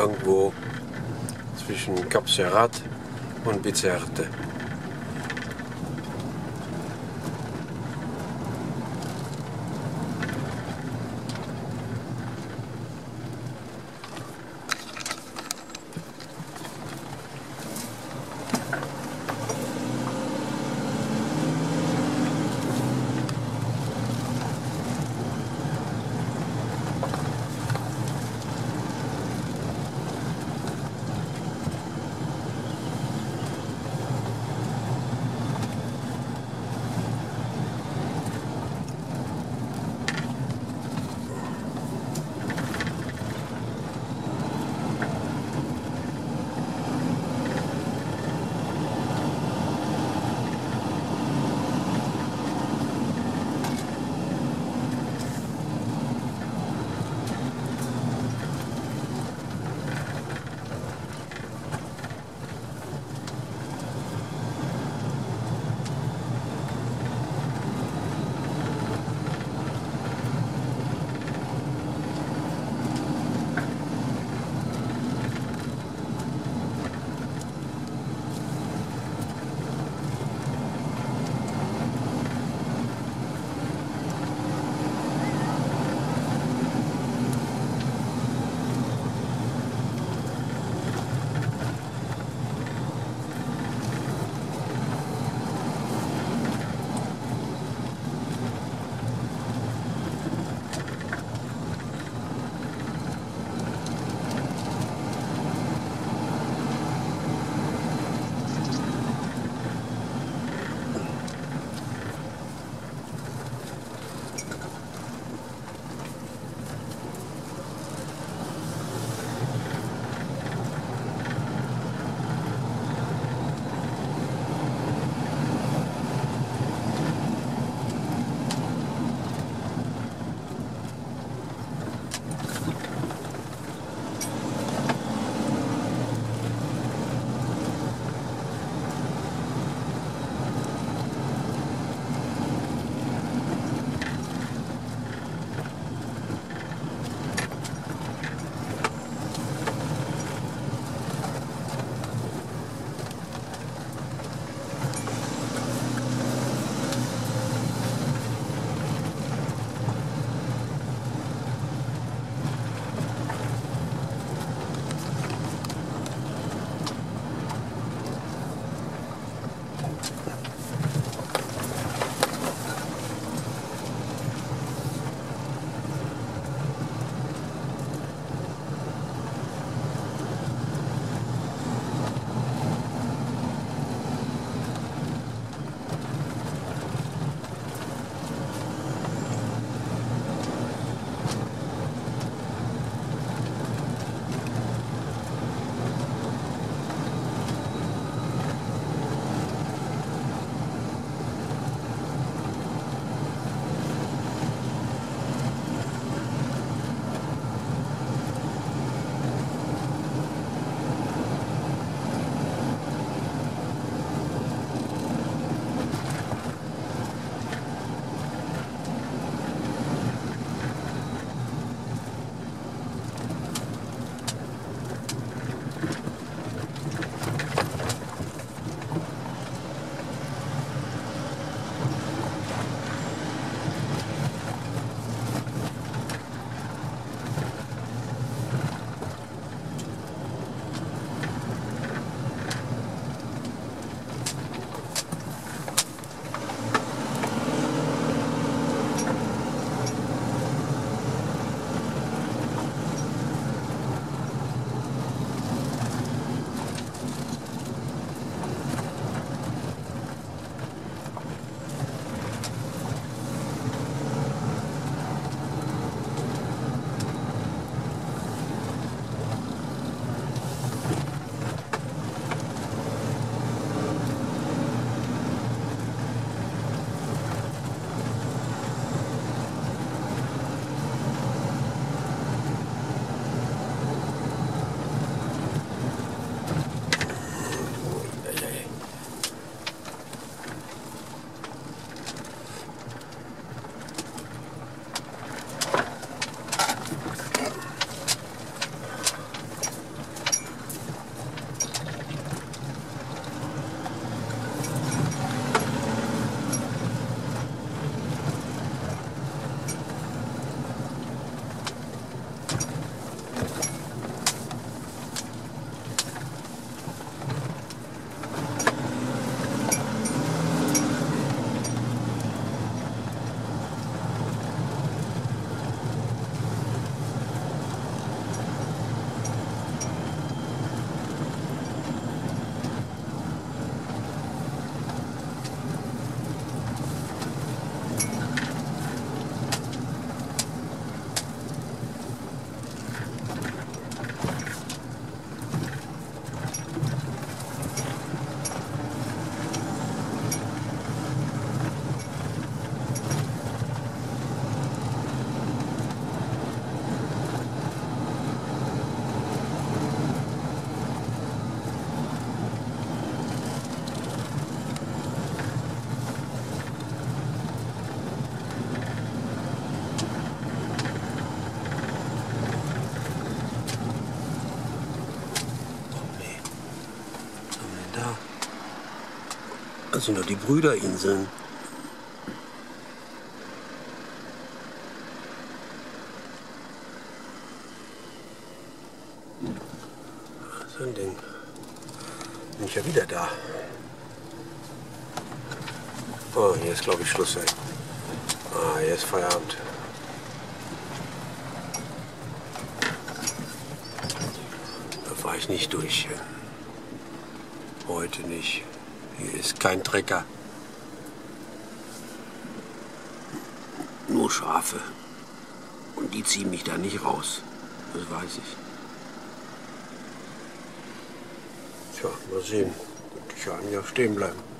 irgendwo zwischen Cap Serrat und Bizerte. Das sind nur die Brüderinseln. So ein Ding. Bin ich ja wieder da. Oh, hier ist glaube ich Schluss. Ey. Ah, hier ist Feierabend. Da fahre ich nicht durch. Heute nicht. Hier ist kein Trecker. Nur Schafe. Und die ziehen mich da nicht raus. Das weiß ich. Tja, mal sehen. Ich kann ja stehen bleiben.